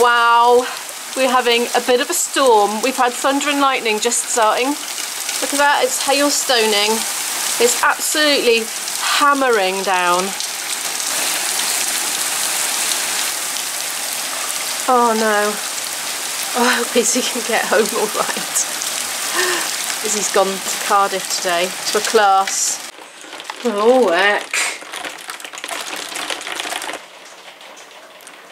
Wow, we're having a bit of a storm. We've had thunder and lightning just starting. Look at that, it's hailstoning. It's absolutely hammering down. Oh no. Oh, I hope Izzy can get home alright. Izzy's gone to Cardiff today to a class. Oh heck.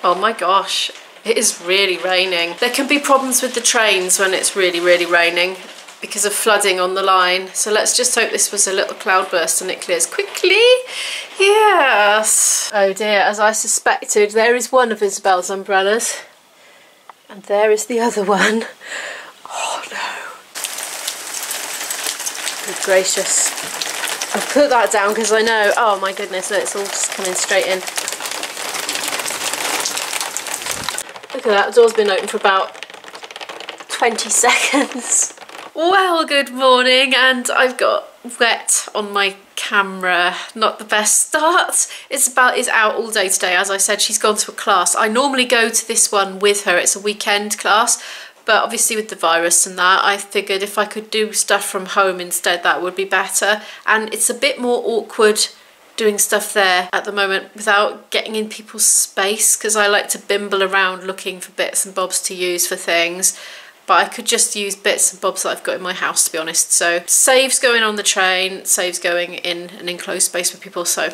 Oh my gosh, it is really raining. There can be problems with the trains when it's really, really raining because of flooding on the line. So let's just hope this was a little cloudburst and it clears quickly. Yes. Oh dear, as I suspected, there is one of Isabel's umbrellas. And there is the other one. Oh no. Good gracious. I've put that down because I know, oh my goodness, it's all just coming straight in. Look at that, the door's been open for about 20 seconds. Well, good morning, and I've got wet on my camera. Not the best start. Isabel is out all day today. As I said, she's gone to a class. I normally go to this one with her. It's a weekend class, but obviously with the virus and that, I figured if I could do stuff from home instead, that would be better. And it's a bit more awkward doing stuff there at the moment without getting in people's space because I like to bimble around looking for bits and bobs to use for things. But I could just use bits and bobs that I've got in my house to be honest. So saves going on the train saves going in an enclosed space with people. So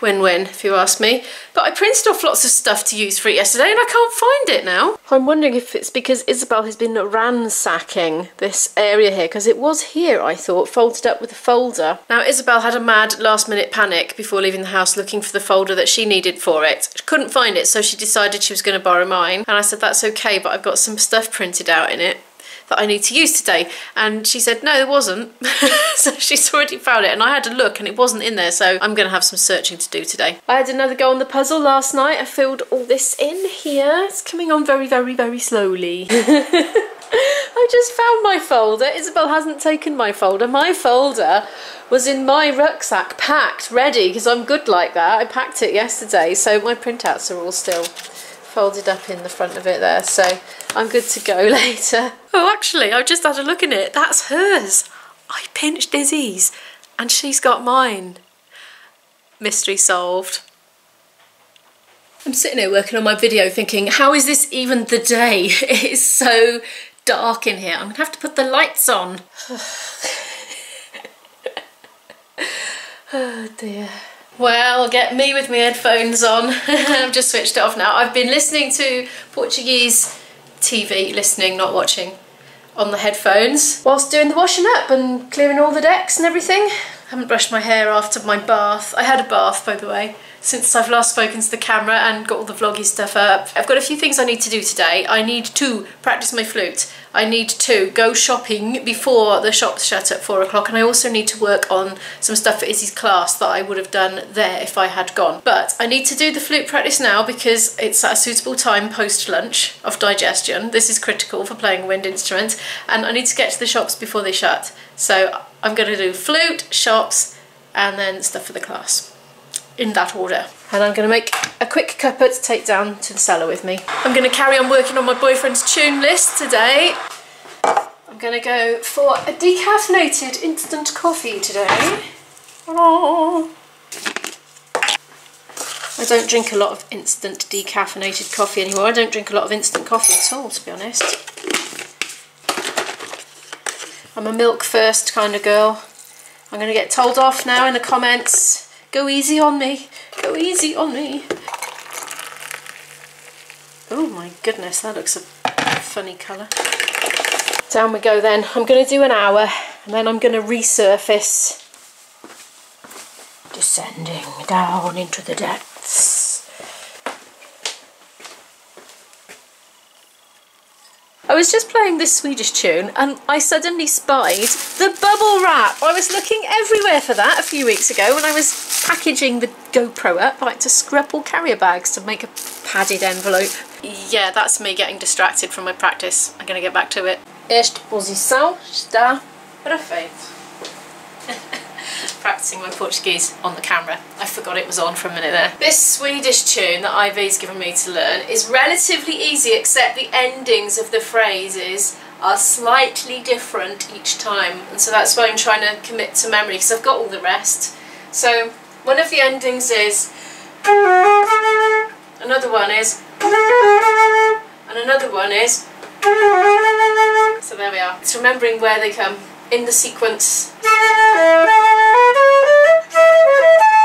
win-win if you ask me. But I printed off lots of stuff to use for it yesterday and I can't find it now. I'm wondering if it's because Isabel has been ransacking this area here because it was here I thought folded up with a folder. Now Isabel had a mad last minute panic before leaving the house looking for the folder that she needed for it. She couldn't find it so she decided she was going to borrow mine and I said that's okay but I've got some stuff printed out in it that I need to use today. And she said, no, there wasn't. so she's already found it. And I had a look and it wasn't in there. So I'm going to have some searching to do today. I had another go on the puzzle last night. I filled all this in here. It's coming on very, very, very slowly. I just found my folder. Isabel hasn't taken my folder. My folder was in my rucksack packed, ready, because I'm good like that. I packed it yesterday, so my printouts are all still folded up in the front of it there. So I'm good to go later. Oh, actually, I've just had a look in it. That's hers. I pinched Izzy's and she's got mine. Mystery solved. I'm sitting here working on my video thinking, how is this even the day? It is so dark in here. I'm gonna have to put the lights on. oh dear. Well, get me with my headphones on. I've just switched it off now. I've been listening to Portuguese TV, listening, not watching, on the headphones whilst doing the washing up and clearing all the decks and everything. I haven't brushed my hair after my bath. I had a bath, by the way since I've last spoken to the camera and got all the vloggy stuff up. I've got a few things I need to do today. I need to practice my flute. I need to go shopping before the shops shut at four o'clock and I also need to work on some stuff for Izzy's class that I would have done there if I had gone. But I need to do the flute practice now because it's at a suitable time post-lunch of digestion. This is critical for playing wind instrument and I need to get to the shops before they shut. So I'm going to do flute, shops and then stuff for the class in that order. And I'm going to make a quick cuppa to take down to the cellar with me. I'm going to carry on working on my boyfriend's tune list today. I'm going to go for a decaffeinated instant coffee today. Oh. I don't drink a lot of instant decaffeinated coffee anymore. I don't drink a lot of instant coffee at all, to be honest. I'm a milk first kind of girl. I'm going to get told off now in the comments Go easy on me. Go easy on me. Oh my goodness, that looks a funny colour. Down we go then. I'm going to do an hour and then I'm going to resurface. Descending down into the depths. I was just playing this Swedish tune and I suddenly spied the bubble wrap. I was looking everywhere for that a few weeks ago when I was packaging the GoPro up. I like to all carrier bags to make a padded envelope. Yeah, that's me getting distracted from my practice. I'm going to get back to it. Esta posição está perfeito. practicing my Portuguese on the camera. I forgot it was on for a minute there. This Swedish tune that IB's given me to learn is relatively easy except the endings of the phrases are slightly different each time and so that's why I'm trying to commit to memory because I've got all the rest. So one of the endings is another one is and another one is so there we are. It's remembering where they come in the sequence. Thank you.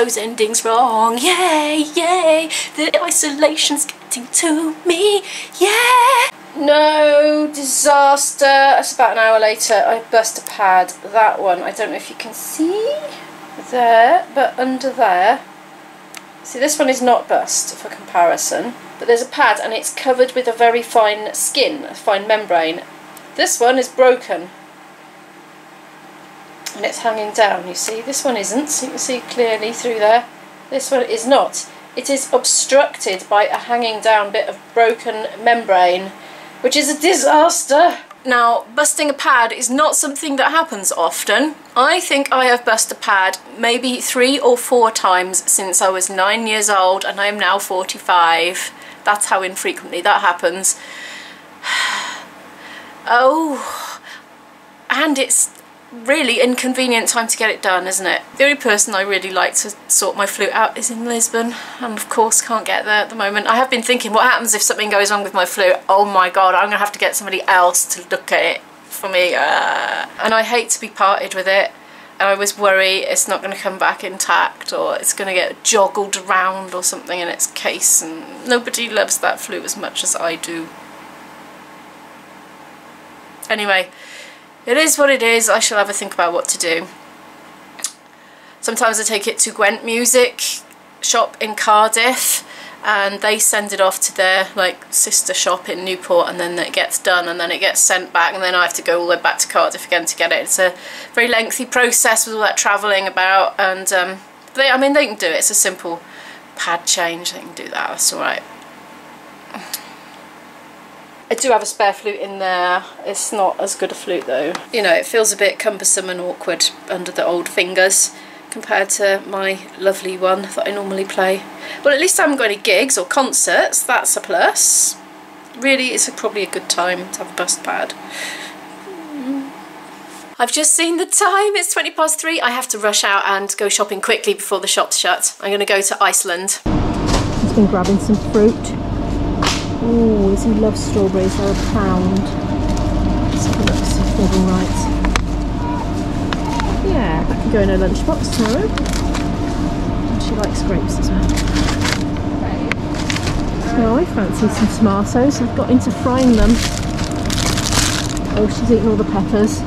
Those endings wrong. Yay, yay, the isolation's getting to me. Yeah. No disaster. It's about an hour later. I burst a pad. That one, I don't know if you can see there, but under there. See, this one is not burst for comparison, but there's a pad and it's covered with a very fine skin, a fine membrane. This one is broken and it's hanging down. You see this one isn't. So you can see clearly through there. This one is not. It is obstructed by a hanging down bit of broken membrane which is a disaster. Now busting a pad is not something that happens often. I think I have busted a pad maybe three or four times since I was nine years old and I am now 45 that's how infrequently that happens. Oh and it's really inconvenient time to get it done, isn't it? The only person I really like to sort my flute out is in Lisbon, and of course can't get there at the moment. I have been thinking, what happens if something goes wrong with my flute? Oh my god, I'm going to have to get somebody else to look at it for me. Uh, and I hate to be parted with it. And I always worry it's not going to come back intact or it's going to get joggled around or something in its case and nobody loves that flute as much as I do. Anyway, it is what it is. I shall have a think about what to do. Sometimes I take it to Gwent Music shop in Cardiff and they send it off to their like sister shop in Newport and then it gets done and then it gets sent back and then I have to go all the way back to Cardiff again to get it. It's a very lengthy process with all that travelling about and um, they, I mean they can do it. It's a simple pad change. They can do that. That's alright. I do have a spare flute in there. It's not as good a flute though. You know, it feels a bit cumbersome and awkward under the old fingers compared to my lovely one that I normally play. Well, at least I haven't got any gigs or concerts. That's a plus. Really, it's a, probably a good time to have a bust pad. Mm. I've just seen the time, it's 20 past three. I have to rush out and go shopping quickly before the shop's shut. I'm gonna go to Iceland. Just been grabbing some fruit. Oh, he loves strawberries, they're a pound. Let's have a look, see if they're all right. Yeah, that can go in her lunchbox tomorrow. And she likes grapes as well. So I fancy some tomatoes. I've got into frying them. Oh, she's eating all the peppers.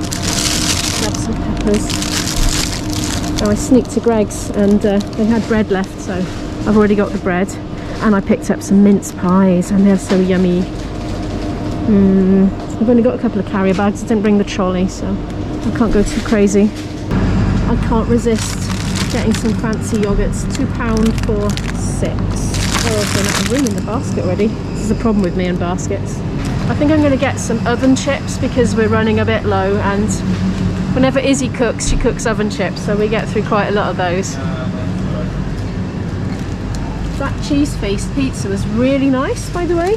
Grab some peppers. Oh, I sneaked to Greggs and uh, they had bread left, so I've already got the bread and I picked up some mince pies and they're so yummy. Mm, I've only got a couple of carrier bags. I didn't bring the trolley so I can't go too crazy. I can't resist getting some fancy yogurts. £2 for six. Oh I've of room in the basket already. This is a problem with me and baskets. I think I'm going to get some oven chips because we're running a bit low and whenever Izzy cooks she cooks oven chips so we get through quite a lot of those cheese faced pizza was really nice, by the way.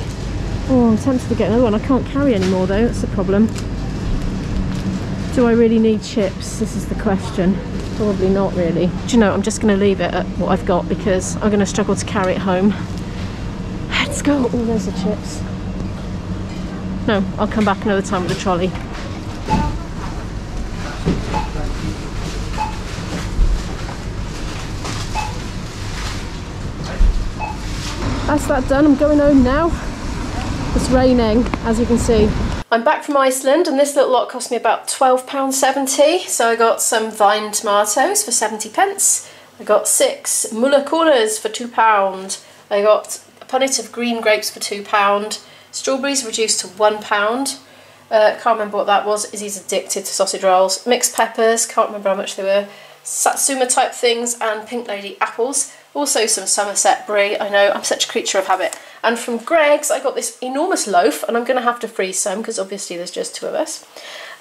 Oh, I'm tempted to get another one. I can't carry anymore though, that's the problem. Do I really need chips? This is the question. Probably not really. Do you know, I'm just going to leave it at what I've got because I'm going to struggle to carry it home. Let's go. Oh, there's the chips. No, I'll come back another time with the trolley. That done. I'm going home now. It's raining, as you can see. I'm back from Iceland and this little lot cost me about £12.70. So I got some vine tomatoes for 70 pence. I got six Muller Corners for £2. I got a punnet of green grapes for £2. Strawberries reduced to £1. Uh, can't remember what that was. Izzy's addicted to sausage rolls. Mixed peppers, can't remember how much they were. Satsuma type things and Pink Lady apples. Also some Somerset brie. I know, I'm such a creature of habit. And from Greggs, I got this enormous loaf, and I'm going to have to freeze some because obviously there's just two of us.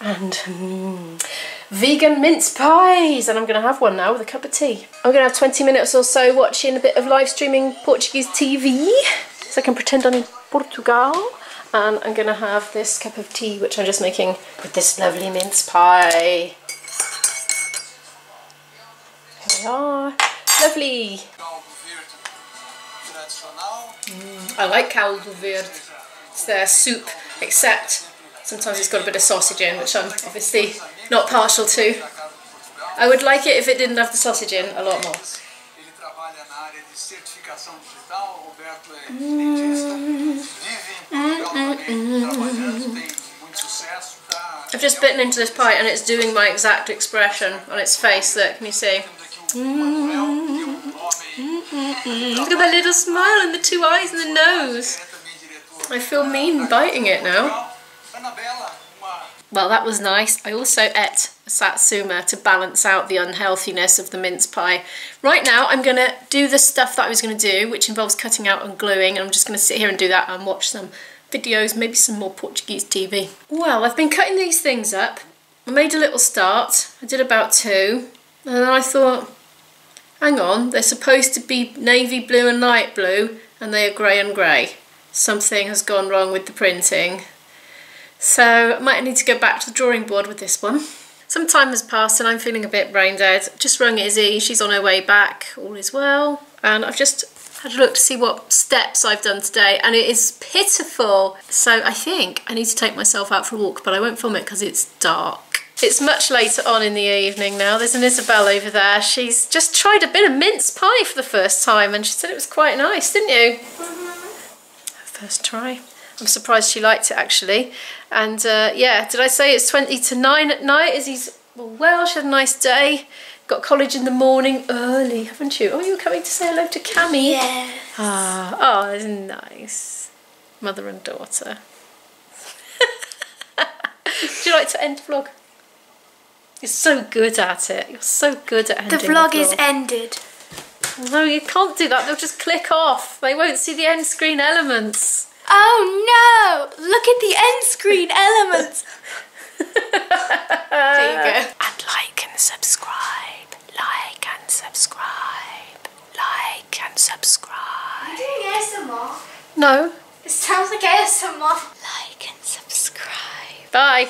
And mm, vegan mince pies, and I'm going to have one now with a cup of tea. I'm going to have 20 minutes or so watching a bit of live streaming Portuguese TV, so I can pretend I'm in Portugal. And I'm going to have this cup of tea, which I'm just making with this lovely mince pie. Here we are. Lovely. Mm, I like caldo verde. It's their soup, except sometimes it's got a bit of sausage in, which I'm obviously not partial to. I would like it if it didn't have the sausage in a lot more. I've just bitten into this pie and it's doing my exact expression on its face. Look, can you see? Look at that little smile and the two eyes and the nose. I feel mean biting it now. Well, that was nice. I also ate a satsuma to balance out the unhealthiness of the mince pie. Right now, I'm going to do the stuff that I was going to do, which involves cutting out and gluing, and I'm just going to sit here and do that and watch some videos, maybe some more Portuguese TV. Well, I've been cutting these things up. I made a little start. I did about two, and then I thought, hang on, they're supposed to be navy blue and light blue and they are grey and grey. Something has gone wrong with the printing. So I might need to go back to the drawing board with this one. Some time has passed and I'm feeling a bit brain dead. Just rung Izzy, she's on her way back, all is well. And I've just had a look to see what steps I've done today and it is pitiful. So I think I need to take myself out for a walk, but I won't film it because it's dark. It's much later on in the evening now. There's an Isabel over there. She's just tried a bit of mince pie for the first time and she said it was quite nice, didn't you? First try. I'm surprised she liked it actually. And uh, yeah, did I say it's 20 to 9 at night? Izzy's well, she had a nice day. Got college in the morning early, haven't you? Oh, you were coming to say hello to Cammy? Yeah. Ah, oh, that's nice. Mother and daughter. Would you like to end the vlog? You're so good at it. You're so good at ending the vlog, the vlog. is ended. No, you can't do that. They'll just click off. They won't see the end screen elements. Oh no! Look at the end screen elements. there you go. And like and subscribe. Like and subscribe. Like and subscribe. Are you doing ASMR? No. It sounds like ASMR. Like and subscribe. Bye.